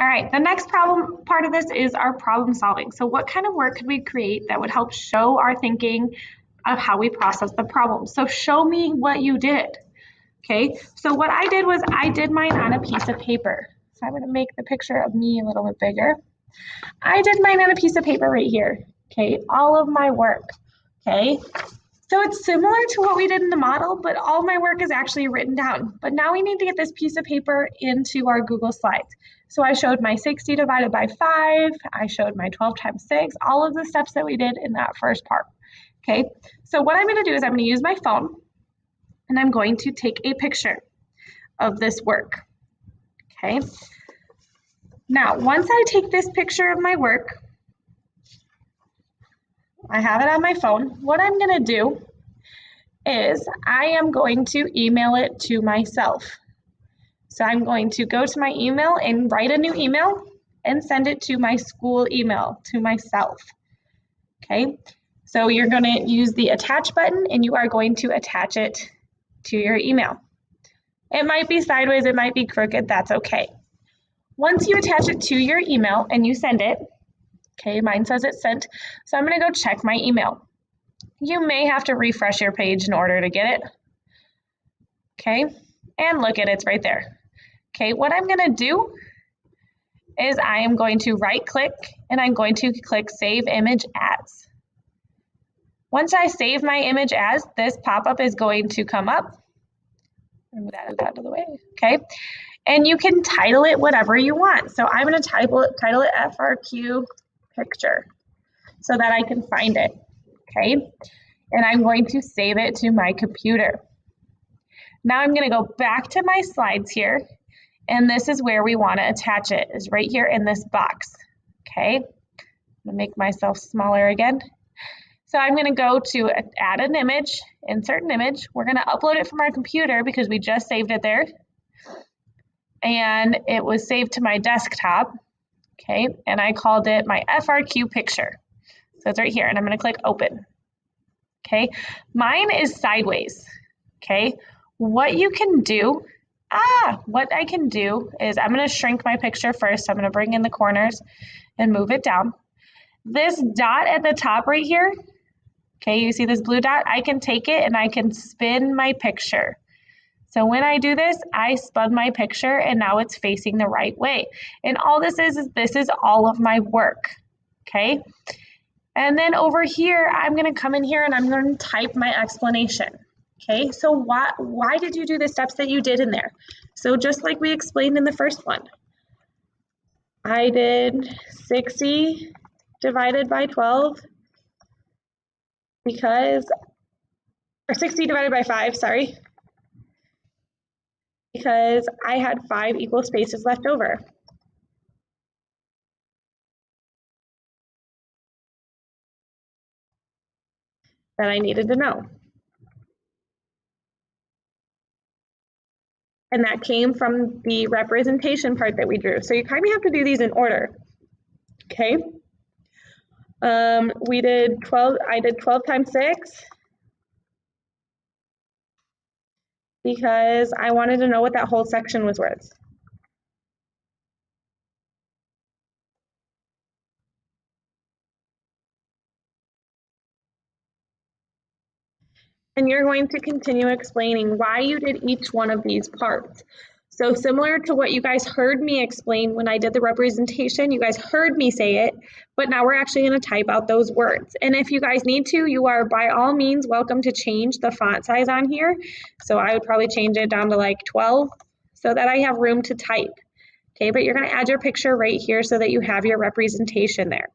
All right, the next problem part of this is our problem solving. So what kind of work could we create that would help show our thinking of how we process the problem? So show me what you did. Okay, so what I did was I did mine on a piece of paper. So I'm gonna make the picture of me a little bit bigger. I did mine on a piece of paper right here. Okay, all of my work. Okay, so it's similar to what we did in the model, but all my work is actually written down. But now we need to get this piece of paper into our Google Slides. So I showed my 60 divided by 5, I showed my 12 times 6, all of the steps that we did in that first part. Okay, so what I'm going to do is I'm going to use my phone and I'm going to take a picture of this work. Okay, now once I take this picture of my work, I have it on my phone. What I'm going to do is I am going to email it to myself. So I'm going to go to my email and write a new email and send it to my school email to myself. Okay, so you're going to use the attach button and you are going to attach it to your email. It might be sideways, it might be crooked, that's okay. Once you attach it to your email and you send it, Okay, mine says it's sent. So I'm going to go check my email. You may have to refresh your page in order to get it. Okay, and look at it, it's right there. Okay, what I'm going to do is I am going to right click and I'm going to click Save Image As. Once I save my image as, this pop-up is going to come up. Move that out of the way, okay? And you can title it whatever you want. So I'm going to title it, title it FRQ picture so that I can find it, okay? And I'm going to save it to my computer. Now I'm gonna go back to my slides here, and this is where we wanna attach it, is right here in this box, okay? Make myself smaller again. So I'm gonna go to add an image, insert an image. We're gonna upload it from our computer because we just saved it there. And it was saved to my desktop okay? And I called it my FRQ picture. So it's right here, and I'm gonna click open, okay? Mine is sideways, okay? What you can do, ah, what I can do is I'm gonna shrink my picture first. I'm gonna bring in the corners and move it down. This dot at the top right here, okay, you see this blue dot? I can take it and I can spin my picture. So when I do this, I spun my picture and now it's facing the right way. And all this is, is this is all of my work, okay? And then over here, I'm gonna come in here and I'm gonna type my explanation, okay? So why, why did you do the steps that you did in there? So just like we explained in the first one, I did 60 divided by 12 because, or 60 divided by 5, sorry, because I had five equal spaces left over. that I needed to know. And that came from the representation part that we drew. So you kind of have to do these in order. Okay. Um, we did 12, I did 12 times 6. Because I wanted to know what that whole section was worth. And you're going to continue explaining why you did each one of these parts. So similar to what you guys heard me explain when I did the representation, you guys heard me say it, but now we're actually going to type out those words. And if you guys need to, you are by all means welcome to change the font size on here. So I would probably change it down to like 12 so that I have room to type. Okay, but you're going to add your picture right here so that you have your representation there.